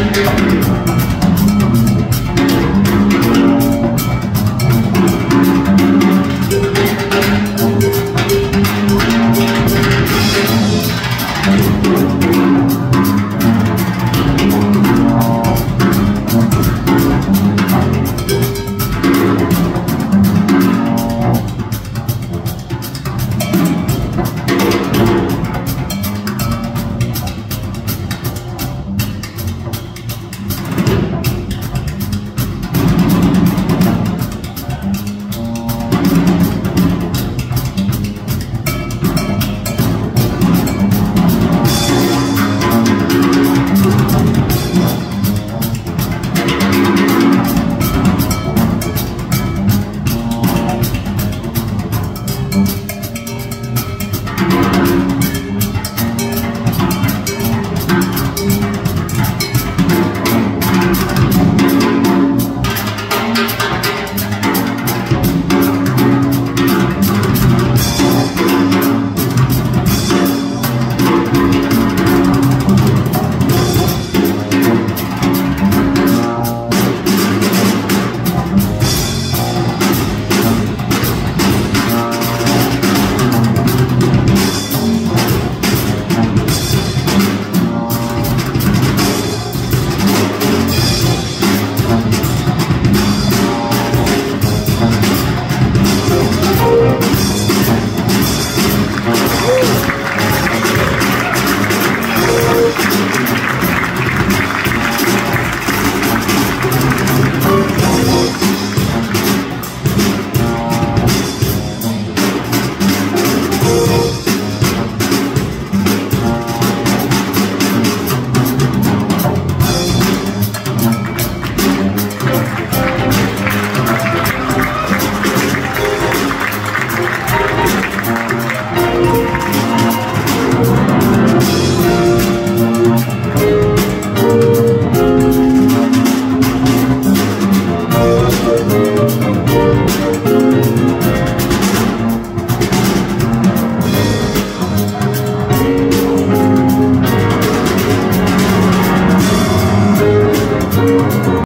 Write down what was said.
Música